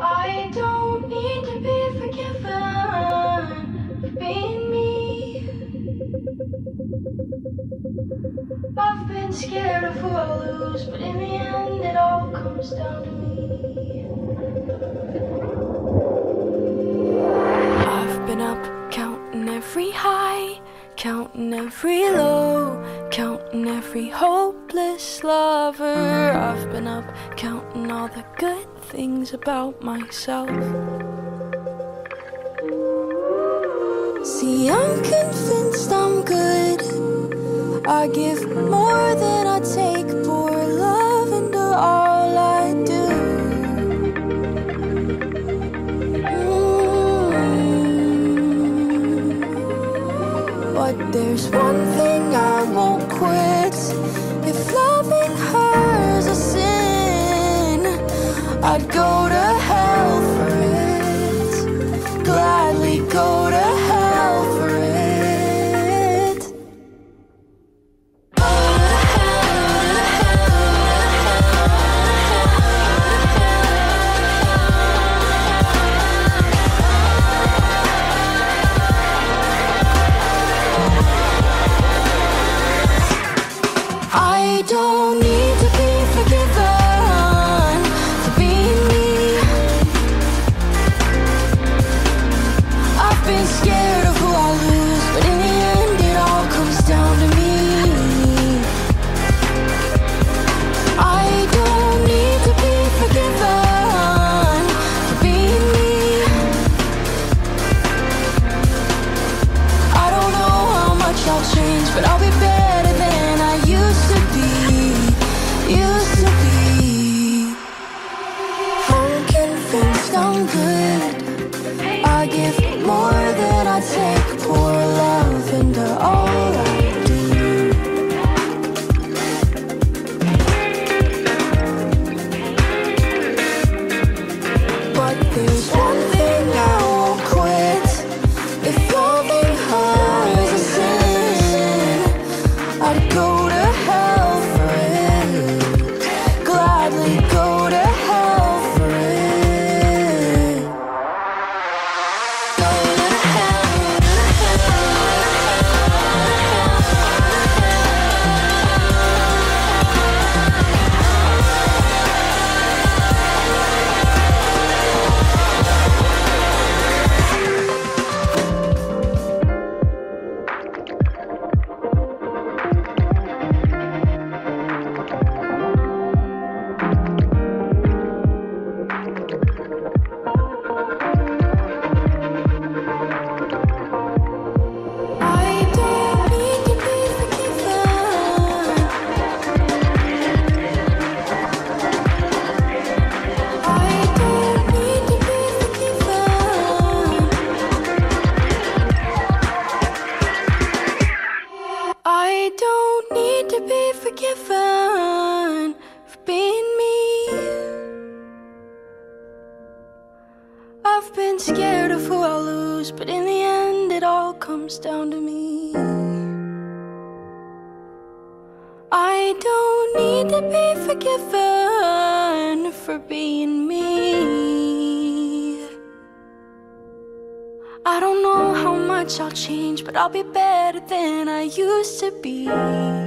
I don't need to be forgiven for being me. I've been scared of who I'll lose, but in the end, it all comes down to me. I've been up counting every high, counting every low, counting every hopeless lover. I've been up counting all the good things about myself. See, I'm convinced I'm good. I give more than I But there's one thing I won't quit. If loving her is a sin, I'd go to don't need to be forgiven for being me. I've been scared of who I'll lose, but in the end, it all comes down to me. I don't need to be forgiven for being me. I don't know how much I'll change, but I'll be better take, pour love into all I do. But I don't need to be forgiven for being me. I've been scared of who I'll lose, but in the end, it all comes down to me. I don't need to be forgiven for being me. Much I'll change, but I'll be better than I used to be.